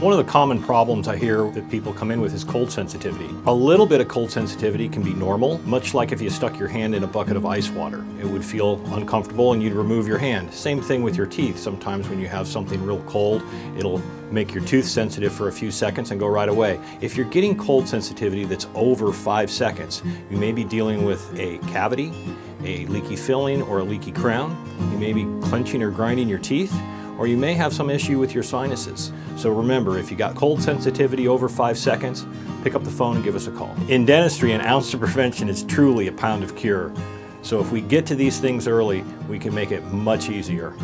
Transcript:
One of the common problems I hear that people come in with is cold sensitivity. A little bit of cold sensitivity can be normal, much like if you stuck your hand in a bucket of ice water. It would feel uncomfortable and you'd remove your hand. Same thing with your teeth. Sometimes when you have something real cold, it'll make your tooth sensitive for a few seconds and go right away. If you're getting cold sensitivity that's over five seconds, you may be dealing with a cavity, a leaky filling, or a leaky crown. You may be clenching or grinding your teeth, or you may have some issue with your sinuses. So remember, if you got cold sensitivity over five seconds, pick up the phone and give us a call. In dentistry, an ounce of prevention is truly a pound of cure. So if we get to these things early, we can make it much easier.